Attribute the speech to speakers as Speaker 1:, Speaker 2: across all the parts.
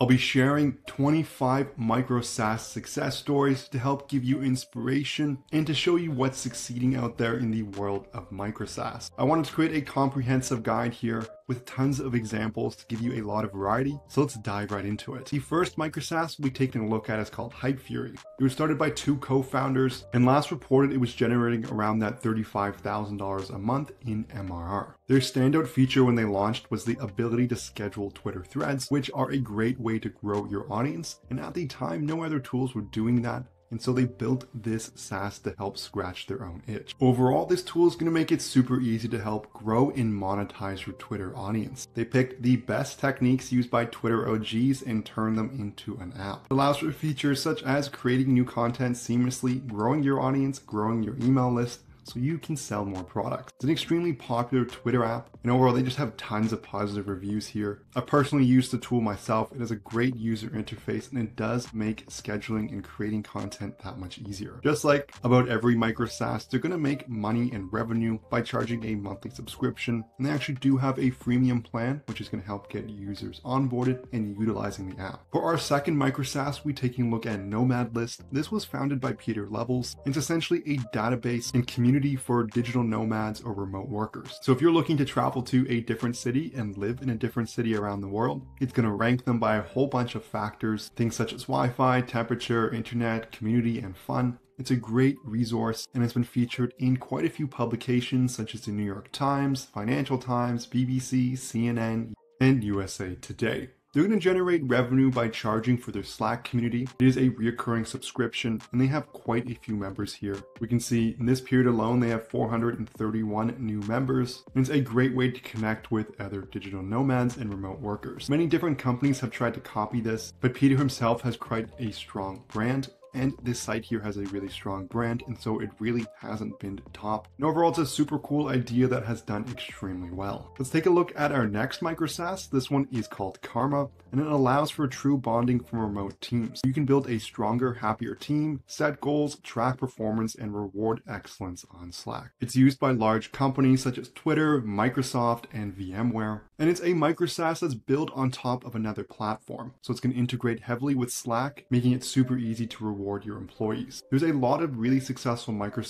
Speaker 1: I'll be sharing 25 micro SaaS success stories to help give you inspiration and to show you what's succeeding out there in the world of micro SaaS. I wanted to create a comprehensive guide here with tons of examples to give you a lot of variety. So let's dive right into it. The first micro SaaS we've taken a look at is called Hypefury. It was started by two co-founders and last reported it was generating around that $35,000 a month in MRR. Their standout feature when they launched was the ability to schedule Twitter threads, which are a great way to grow your audience. And at the time, no other tools were doing that and so they built this SaaS to help scratch their own itch. Overall, this tool is going to make it super easy to help grow and monetize your Twitter audience. They picked the best techniques used by Twitter OGs and turned them into an app. It allows for features such as creating new content seamlessly, growing your audience, growing your email list, so you can sell more products. It's an extremely popular Twitter app, and overall, they just have tons of positive reviews here. I personally use the tool myself. It has a great user interface, and it does make scheduling and creating content that much easier. Just like about every micro SaaS, they're going to make money and revenue by charging a monthly subscription, and they actually do have a freemium plan, which is going to help get users onboarded and utilizing the app. For our second micro SaaS, we're taking a look at Nomad List. This was founded by Pieter Levels. It's essentially a database and community community for digital nomads or remote workers. So if you're looking to travel to a different city and live in a different city around the world, it's going to rank them by a whole bunch of factors, things such as Wi-Fi, temperature, internet, community, and fun. It's a great resource and has been featured in quite a few publications such as the New York Times, Financial Times, BBC, CNN, and USA Today. They're going to generate revenue by charging for their Slack community. It is a recurring subscription and they have quite a few members here. We can see in this period alone, they have 431 new members. And it's a great way to connect with other digital nomads and remote workers. Many different companies have tried to copy this, but Peter himself has quite a strong brand and this site here has a really strong brand and so it really hasn't been top. And overall it's a super cool idea that has done extremely well. Let's take a look at our next micro SaaS. This one is called Karma and it allows for true bonding from remote teams. You can build a stronger, happier team, set goals, track performance, and reward excellence on Slack. It's used by large companies such as Twitter, Microsoft, and VMware. And it's a micro SaaS that's built on top of another platform. So it's going to integrate heavily with Slack, making it super easy to reward your employees. There's a lot of really successful micro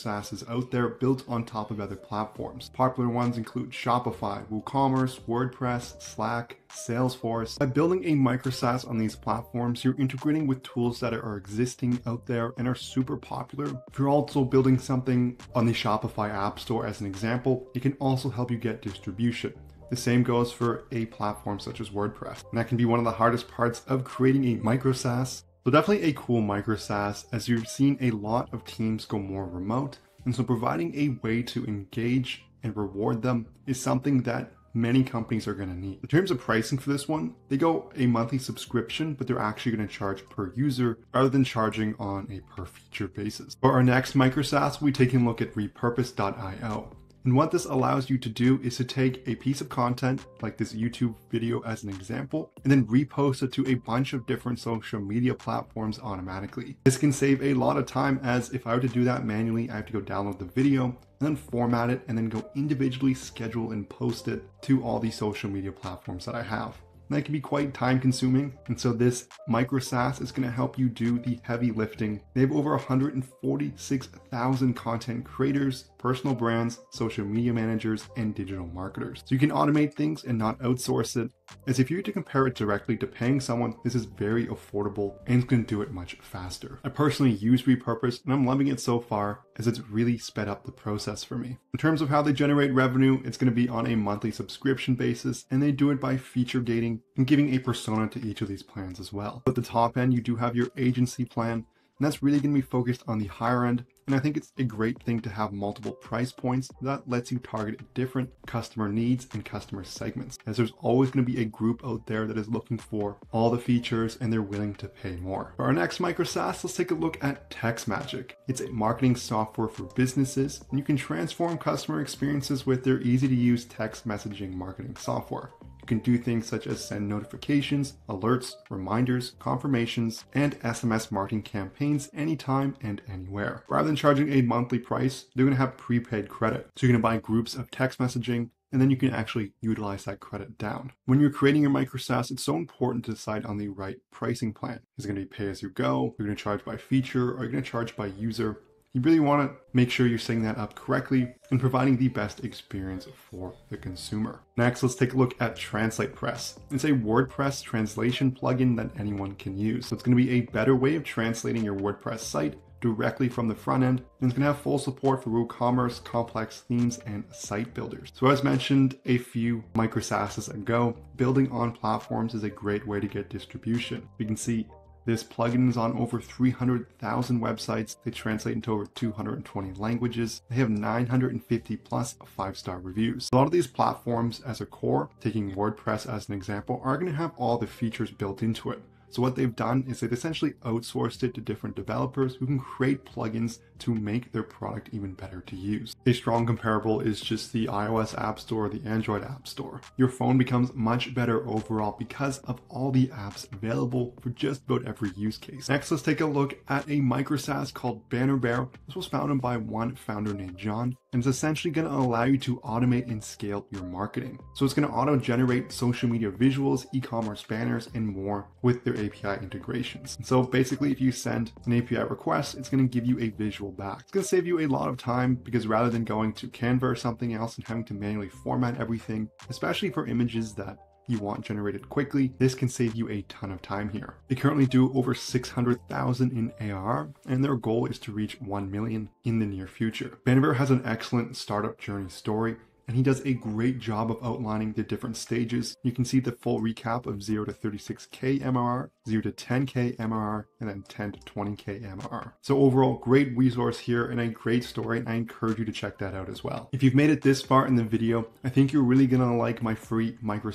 Speaker 1: out there built on top of other platforms. Popular ones include Shopify, WooCommerce, WordPress, Slack, Salesforce. By building a micro SaaS on these platforms, you're integrating with tools that are existing out there and are super popular. If you're also building something on the Shopify App Store as an example, it can also help you get distribution. The same goes for a platform such as WordPress. And that can be one of the hardest parts of creating a micro SaaS. So definitely a cool micro SaaS as you've seen a lot of teams go more remote. And so providing a way to engage and reward them is something that many companies are going to need. In terms of pricing for this one, they go a monthly subscription, but they're actually going to charge per user rather than charging on a per feature basis. For our next micro SaaS, we take a look at repurpose.io. And what this allows you to do is to take a piece of content, like this YouTube video as an example, and then repost it to a bunch of different social media platforms automatically. This can save a lot of time as if I were to do that manually, I have to go download the video, and then format it, and then go individually schedule and post it to all the social media platforms that I have that can be quite time consuming. And so this micro SaaS is going to help you do the heavy lifting. They have over 146,000 content creators, personal brands, social media managers, and digital marketers. So you can automate things and not outsource it. As if you were to compare it directly to paying someone, this is very affordable and can do it much faster. I personally use Repurpose and I'm loving it so far as it's really sped up the process for me. In terms of how they generate revenue, it's going to be on a monthly subscription basis and they do it by feature gating and giving a persona to each of these plans as well. At the top end, you do have your agency plan, and that's really going to be focused on the higher end. And I think it's a great thing to have multiple price points that lets you target different customer needs and customer segments, as there's always going to be a group out there that is looking for all the features and they're willing to pay more. For our next micro SaaS, let's take a look at TextMagic. It's a marketing software for businesses, and you can transform customer experiences with their easy to use text messaging marketing software can do things such as send notifications, alerts, reminders, confirmations, and SMS marketing campaigns anytime and anywhere. Rather than charging a monthly price, they're going to have prepaid credit. So you're going to buy groups of text messaging and then you can actually utilize that credit down. When you're creating your micro SaaS, it's so important to decide on the right pricing plan. Is it going to be pay as you go? You're going to charge by feature? Are you going to charge by user? You really want to make sure you're setting that up correctly and providing the best experience for the consumer. Next, let's take a look at TranslatePress. It's a WordPress translation plugin that anyone can use. So it's going to be a better way of translating your WordPress site directly from the front end, and it's going to have full support for WooCommerce, complex themes, and site builders. So as mentioned a few micro SaaSes ago, building on platforms is a great way to get distribution. You can see this plugin is on over 300,000 websites. They translate into over 220 languages. They have 950 plus five-star reviews. A lot of these platforms as a core, taking WordPress as an example, are going to have all the features built into it. So what they've done is they've essentially outsourced it to different developers who can create plugins to make their product even better to use. A strong comparable is just the iOS App Store, the Android App Store. Your phone becomes much better overall because of all the apps available for just about every use case. Next, let's take a look at a micro SaaS called Bannerbear. This was founded by one founder named Jon, and it's essentially going to allow you to automate and scale your marketing. So it's going to auto generate social media visuals, e-commerce banners, and more with their API integrations. And so basically, if you send an API request, it's going to give you a visual back. It's going to save you a lot of time because rather than going to Canva or something else and having to manually format everything, especially for images that you want generated quickly, this can save you a ton of time here. They currently do over 600,000 in AR, and their goal is to reach 1 million in the near future. Banner has an excellent startup journey story and he does a great job of outlining the different stages. You can see the full recap of 0 to 36k MRR, 0 to 10k MRR, and then 10 to 20k MRR. So overall, great resource here and a great story, and I encourage you to check that out as well. If you've made it this far in the video, I think you're really gonna like my free micro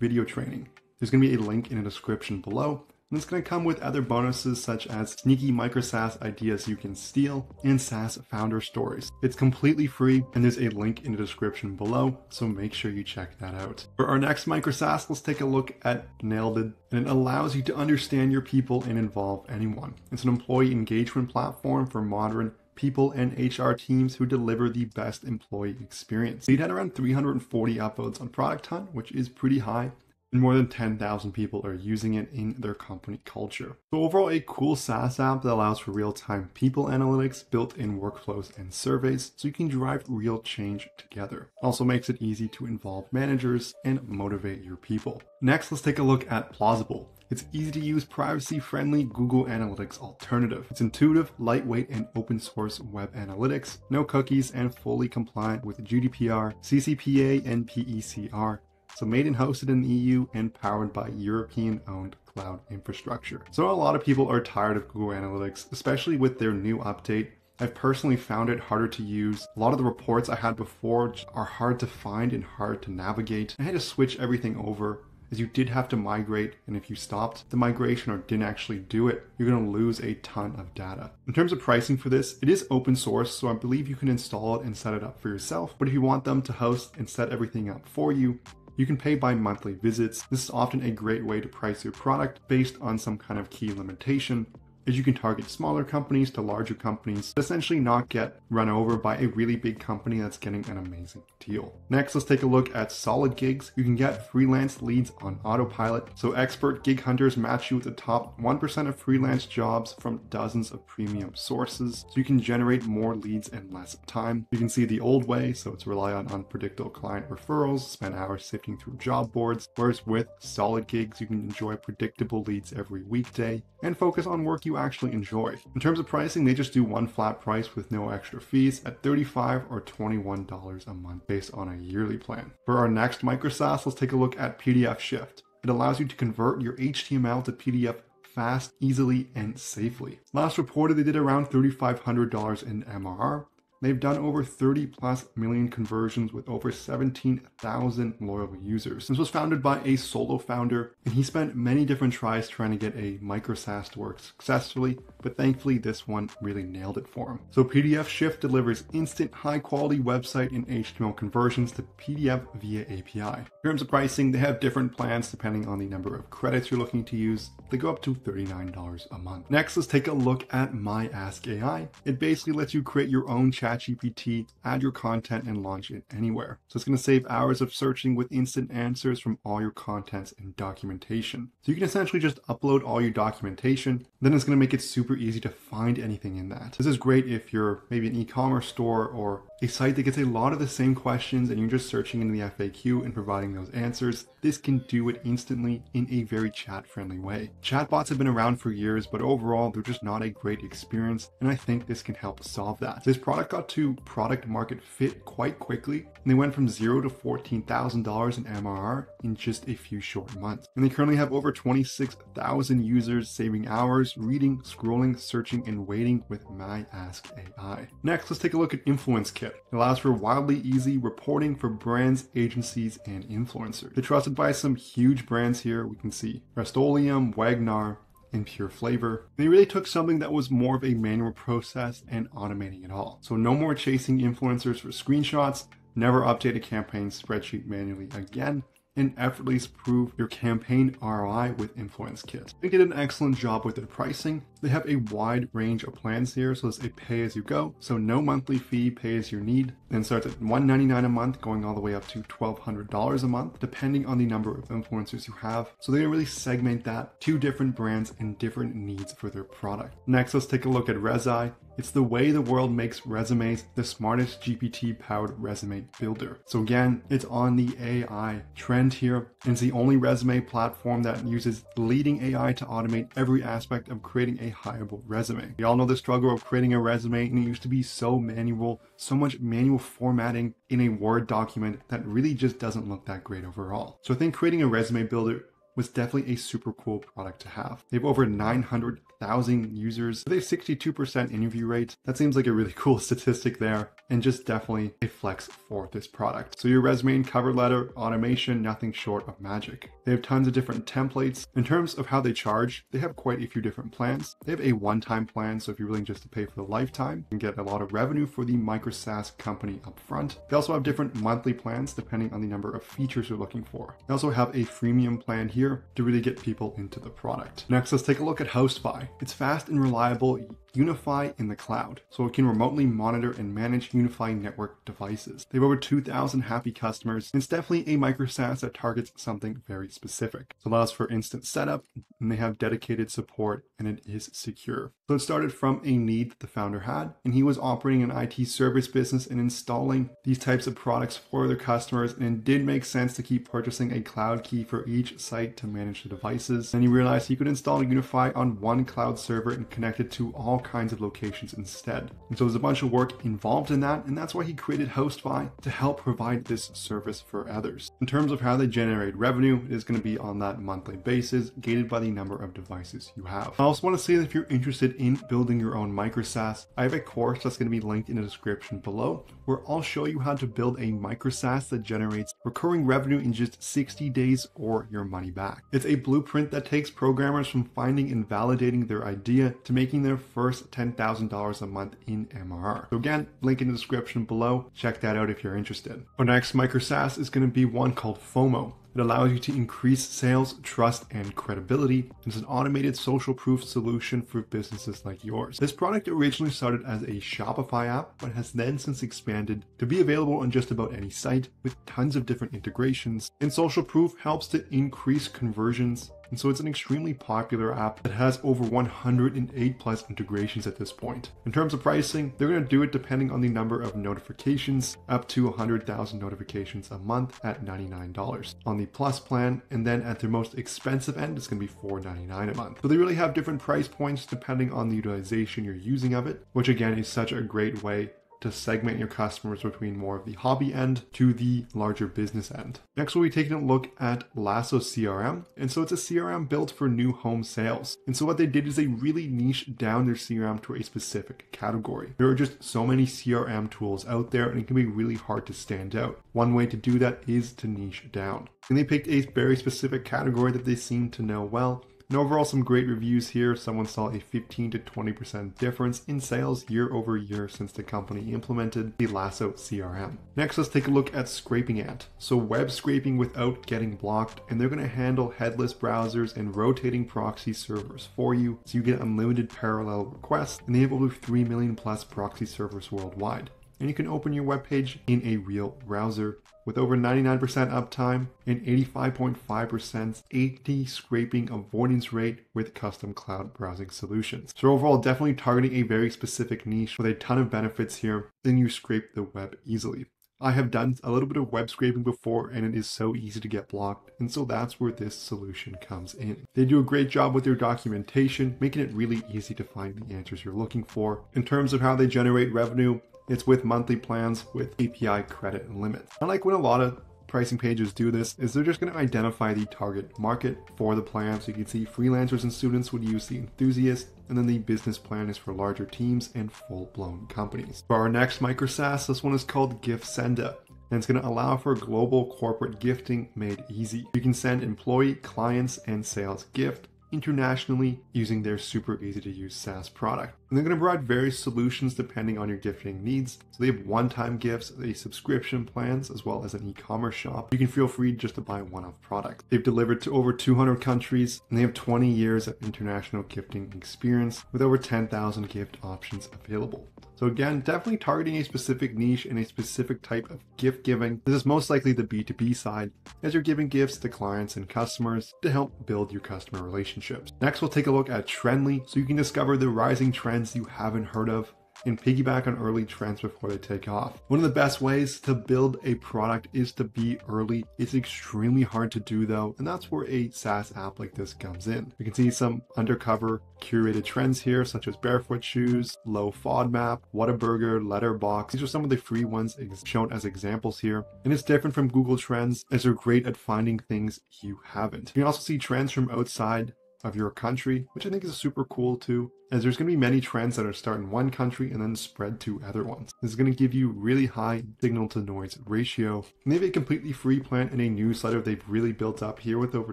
Speaker 1: video training. There's gonna be a link in the description below. And it's going to come with other bonuses such as sneaky micro SaaS ideas you can steal and SaaS founder stories. It's completely free and there's a link in the description below, so make sure you check that out. For our next micro SaaS, let's take a look at Nailted, and it allows you to understand your people and involve anyone. It's an employee engagement platform for modern people and HR teams who deliver the best employee experience. It had around 340 upvotes on Product Hunt, which is pretty high, and more than 10,000 people are using it in their company culture. So overall, a cool SaaS app that allows for real-time people analytics, built-in workflows and surveys, so you can drive real change together. Also makes it easy to involve managers and motivate your people. Next, let's take a look at Plausible. It's easy to use, privacy friendly Google Analytics alternative. It's intuitive, lightweight, and open source web analytics, no cookies, and fully compliant with GDPR, CCPA, and PECR so made and hosted in the EU and powered by European owned cloud infrastructure. So a lot of people are tired of Google Analytics, especially with their new update. I've personally found it harder to use. A lot of the reports I had before are hard to find and hard to navigate. I had to switch everything over as you did have to migrate, and if you stopped the migration or didn't actually do it, you're going to lose a ton of data. In terms of pricing for this, it is open source, so I believe you can install it and set it up for yourself. But if you want them to host and set everything up for you, you can pay by monthly visits. This is often a great way to price your product based on some kind of key limitation is you can target smaller companies to larger companies, essentially not get run over by a really big company that's getting an amazing deal. Next, let's take a look at SolidGigs. You can get freelance leads on autopilot. So expert gig hunters match you with the top 1% of freelance jobs from dozens of premium sources. So you can generate more leads in less time. You can see the old way, so it's rely on unpredictable client referrals, spend hours sifting through job boards, whereas with SolidGigs, you can enjoy predictable leads every weekday and focus on work you actually enjoy. In terms of pricing, they just do one flat price with no extra fees at 35 or $21 a month based on a yearly plan. For our next micro let's take a look at PDFShift. It allows you to convert your HTML to PDF fast, easily, and safely. Last reported, they did around $3,500 in MRR, They've done over 30 plus million conversions with over 17,000 loyal users. This was founded by a solo founder, and he spent many different tries trying to get a micro SaaS to work successfully, but thankfully this one really nailed it for him. So PDFShift delivers instant high quality website and HTML conversions to PDF via API. In terms of pricing, they have different plans depending on the number of credits you're looking to use. They go up to $39 a month. Next, let's take a look at My Ask AI. It basically lets you create your own chat ChatGPT, add your content, and launch it anywhere. So it's going to save hours of searching with instant answers from all your contents and documentation. So you can essentially just upload all your documentation, then it's going to make it super easy to find anything in that. This is great if you're maybe an e-commerce store or a site that gets a lot of the same questions and you're just searching in the FAQ and providing those answers. This can do it instantly in a very chat friendly way. Chatbots have been around for years, but overall, they're just not a great experience, and I think this can help solve that. This product got to product market fit quite quickly, and they went from zero to $14,000 in MRR in just a few short months. And they currently have over 26,000 users saving hours reading, scrolling, searching, and waiting with My Ask AI. Next, let's take a look at Influence Kit. It allows for wildly easy reporting for brands, agencies, and influencers. They're trusted by some huge brands here. We can see Rust-Oleum, Wagner, and pure flavor. They really took something that was more of a manual process and automating it all. So no more chasing influencers for screenshots, never update a campaign spreadsheet manually again and effortlessly prove your campaign ROI with Influence Kit. They did an excellent job with their pricing. They have a wide range of plans here, so it's a pay as you go. So no monthly fee, pay as you need. Then starts at 199 a month, going all the way up to $1,200 a month, depending on the number of influencers you have. So they really segment that to different brands and different needs for their product. Next, let's take a look at Rezai. It's the way the world makes resumes the smartest GPT powered resume builder. So again, it's on the AI trend here. And it's the only resume platform that uses leading AI to automate every aspect of creating a hireable resume. We all know the struggle of creating a resume and it used to be so manual, so much manual formatting in a Word document that really just doesn't look that great overall. So I think creating a resume builder was definitely a super cool product to have. They have over 900,000 users. They have 62% interview rate. That seems like a really cool statistic there and just definitely a flex for this product. So your resume and cover letter, automation, nothing short of magic. They have tons of different templates. In terms of how they charge, they have quite a few different plans. They have a one-time plan, so if you're willing just to pay for the lifetime, you can get a lot of revenue for the micro SaaS company upfront. They also have different monthly plans depending on the number of features you're looking for. They also have a freemium plan here to really get people into the product. Next, let's take a look at HostFi. It's fast and reliable, UniFi in the cloud, so it can remotely monitor and manage UniFi network devices. They have over 2,000 happy customers, and it's definitely a micro SaaS that targets something very specific. It allows for instant setup, and they have dedicated support, and it is secure. So it started from a need that the founder had, and he was operating an IT service business and installing these types of products for their customers, and it did make sense to keep purchasing a cloud key for each site to manage the devices. Then he realized he could install UniFi on one cloud server and connect it to all kinds of locations instead. And so there's a bunch of work involved in that, and that's why he created HostFi to help provide this service for others. In terms of how they generate revenue, it is going to be on that monthly basis, gated by the number of devices you have. I also want to say that if you're interested in building your own micro SaaS, I have a course that's going to be linked in the description below, where I'll show you how to build a micro SaaS that generates recurring revenue in just 60 days or your money back. It's a blueprint that takes programmers from finding and validating their idea to making their first first $10,000 a month in MRR. So again, link in the description below. Check that out if you're interested. Our next micro SaaS is going to be one called FOMO. It allows you to increase sales, trust, and credibility. It's an automated social proof solution for businesses like yours. This product originally started as a Shopify app, but has then since expanded to be available on just about any site with tons of different integrations. And social proof helps to increase conversions and so it's an extremely popular app that has over 108 plus integrations at this point. In terms of pricing, they're going to do it depending on the number of notifications, up to 100,000 notifications a month at $99 on the Plus plan, and then at their most expensive end, it's going to be $4.99 a month. So they really have different price points depending on the utilization you're using of it, which again is such a great way to segment your customers between more of the hobby end to the larger business end. Next, we'll be taking a look at Lasso CRM. And so it's a CRM built for new home sales. And so what they did is they really niched down their CRM to a specific category. There are just so many CRM tools out there and it can be really hard to stand out. One way to do that is to niche down. And they picked a very specific category that they seem to know well And overall, some great reviews here. Someone saw a 15 to 20% difference in sales year over year since the company implemented the Lasso CRM. Next, let's take a look at ScrapingAnt. So web scraping without getting blocked, and they're going to handle headless browsers and rotating proxy servers for you, so you get unlimited parallel requests, and they have over 3 million plus proxy servers worldwide and you can open your web page in a real browser with over 99% uptime and 85.5% anti-scraping avoidance rate with custom cloud browsing solutions. So overall, definitely targeting a very specific niche with a ton of benefits here, then you scrape the web easily. I have done a little bit of web scraping before and it is so easy to get blocked and so that's where this solution comes in. They do a great job with their documentation, making it really easy to find the answers you're looking for. In terms of how they generate revenue, it's with monthly plans with API credit limits. Unlike when a lot of pricing pages do this is they're just going to identify the target market for the plan. So you can see freelancers and students would use the enthusiast, and then the business plan is for larger teams and full-blown companies. For our next micro SaaS, this one is called GiftSenda. And it's going to allow for global corporate gifting made easy. You can send employee, clients, and sales gift internationally using their super easy to use SaaS product. And they're going to provide various solutions depending on your gifting needs. So they have one-time gifts, a subscription plans, as well as an e-commerce shop. You can feel free just to buy one-off products. They've delivered to over 200 countries and they have 20 years of international gifting experience with over 10,000 gift options available. So again, definitely targeting a specific niche and a specific type of gift giving. This is most likely the B2B side, as you're giving gifts to clients and customers to help build your customer relationships. Next, we'll take a look at Trendly, so you can discover the rising trends you haven't heard of and piggyback on early trends before they take off. One of the best ways to build a product is to be early. It's extremely hard to do though, and that's where a SaaS app like this comes in. We can see some undercover curated trends here, such as barefoot shoes, low FODMAP, Whataburger, Letterbox. These are some of the free ones shown as examples here. And it's different from Google Trends as they're great at finding things you haven't. You can also see trends from outside of your country, which I think is super cool too, as there's going to be many trends that are start in one country and then spread to other ones. This is going to give you really high signal to noise ratio. And they have a completely free plan and a newsletter they've really built up here with over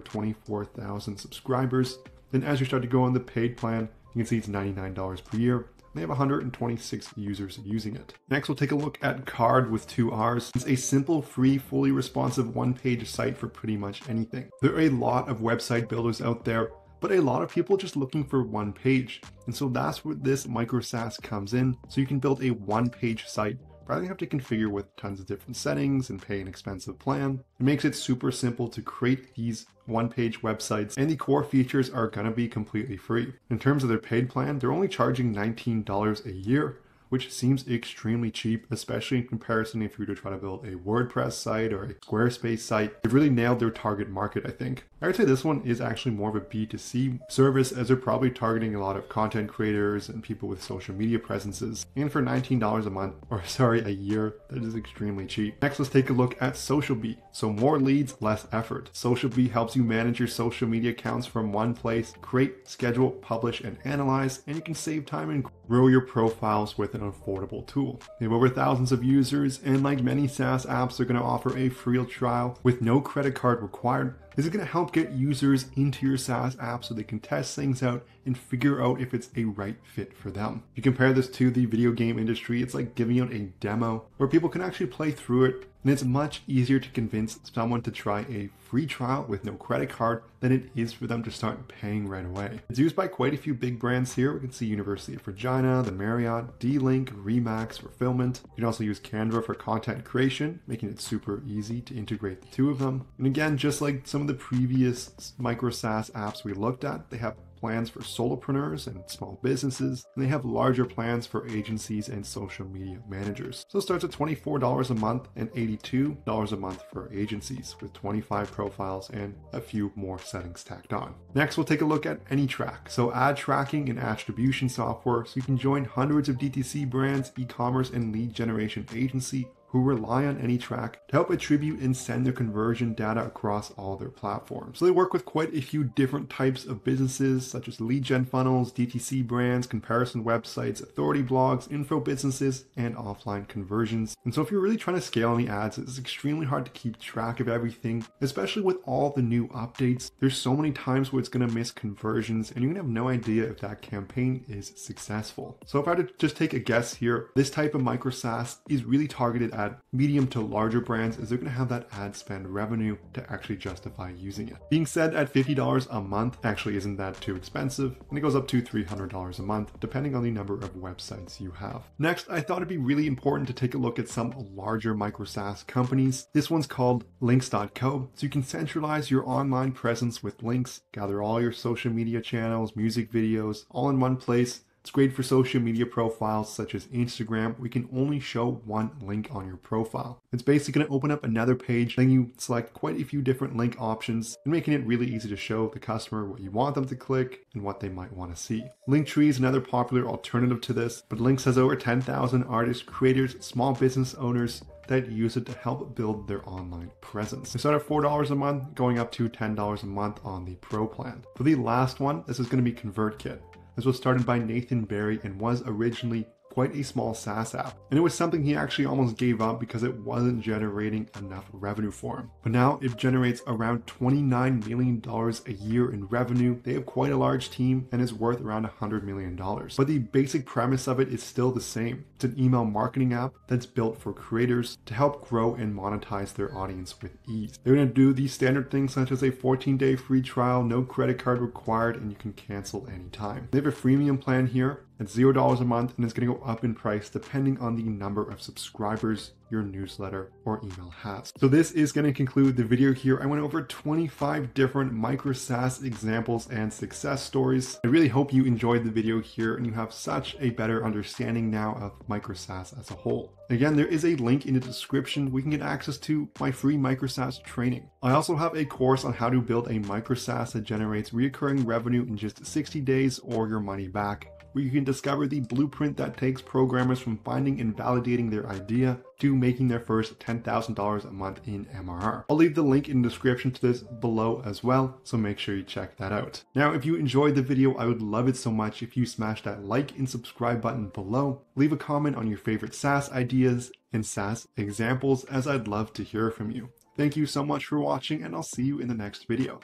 Speaker 1: 24,000 subscribers. Then as you start to go on the paid plan, you can see it's $99 per year. They have 126 users using it. Next, we'll take a look at Carrd with two R's. It's a simple, free, fully responsive one-page site for pretty much anything. There are a lot of website builders out there but a lot of people just looking for one page. And so that's where this micro SaaS comes in. So you can build a one page site rather than have to configure with tons of different settings and pay an expensive plan. It makes it super simple to create these one page websites and the core features are gonna be completely free. In terms of their paid plan, they're only charging $19 a year which seems extremely cheap, especially in comparison if you were to try to build a WordPress site or a Squarespace site. They've really nailed their target market, I think. I would say this one is actually more of a B2C service as they're probably targeting a lot of content creators and people with social media presences. And for $19 a month, or sorry, a year, that is extremely cheap. Next, let's take a look at SocialBee. So more leads, less effort. SocialBee helps you manage your social media accounts from one place, create, schedule, publish, and analyze, and you can save time and grow your profiles with an affordable tool. They have over thousands of users, and like many SaaS apps, they're going to offer a free trial with no credit card required. Is going to help get users into your SaaS app so they can test things out and figure out if it's a right fit for them. If you compare this to the video game industry, it's like giving out a demo where people can actually play through it and it's much easier to convince someone to try a free trial with no credit card than it is for them to start paying right away. It's used by quite a few big brands here. We can see University of Regina, the Marriott, D-Link, Remax fulfillment. You can also use Canva for content creation, making it super easy to integrate the two of them. And again, just like some of the previous micro SaaS apps we looked at, they have plans for solopreneurs and small businesses, and they have larger plans for agencies and social media managers. So it starts at $24 a month and $82 a month for agencies with 25 profiles and a few more settings tacked on. Next, we'll take a look at AnyTrack. So ad tracking and attribution software so you can join hundreds of DTC brands, e-commerce, and lead generation agency who rely on AnyTrack to help attribute and send their conversion data across all their platforms. So they work with quite a few different types of businesses, such as lead gen funnels, DTC brands, comparison websites, authority blogs, info businesses, and offline conversions. And so if you're really trying to scale any ads, it's extremely hard to keep track of everything, especially with all the new updates. There's so many times where it's going to miss conversions and you're going to have no idea if that campaign is successful. So if I had to just take a guess here, this type of micro SaaS is really targeted at medium to larger brands is they're going to have that ad spend revenue to actually justify using it. Being said, at $50 a month actually isn't that too expensive, and it goes up to $300 a month depending on the number of websites you have. Next, I thought it'd be really important to take a look at some larger micro SaaS companies. This one's called Liinks.co, so you can centralize your online presence with links, gather all your social media channels, music videos, all in one place it's great for social media profiles such as Instagram. We can only show one link on your profile. It's basically going to open up another page, then you select quite a few different link options and making it really easy to show the customer what you want them to click and what they might want to see. Linktree is another popular alternative to this, but Liinks has over 10,000 artists, creators, small business owners, that use it to help build their online presence. They start at $4 a month, going up to $10 a month on the Pro plan. For the last one, this is going to be ConvertKit. This was started by Nathan Barry and was originally quite a small SaaS app. And it was something he actually almost gave up because it wasn't generating enough revenue for him. But now it generates around $29 million a year in revenue. They have quite a large team and is worth around $100 million. But the basic premise of it is still the same. It's an email marketing app that's built for creators to help grow and monetize their audience with ease. They're going to do these standard things such as a 14 day free trial, no credit card required, and you can cancel anytime. They have a freemium plan here it's $0 a month and it's going to go up in price depending on the number of subscribers your newsletter or email has. So this is going to conclude the video here. I went over 25 different micro SaaS examples and success stories. I really hope you enjoyed the video here and you have such a better understanding now of micro SaaS as a whole. Again, there is a link in the description We can get access to my free micro SaaS training. I also have a course on how to build a micro SaaS that generates recurring revenue in just 60 days or your money back where you can discover the blueprint that takes programmers from finding and validating their idea to making their first $10,000 a month in MRR. I'll leave the link in the description to this below as well, so make sure you check that out. Now, if you enjoyed the video, I would love it so much if you smash that like and subscribe button below. Leave a comment on your favorite SaaS ideas and SaaS examples as I'd love to hear from you. Thank you so much for watching and I'll see you in the next video.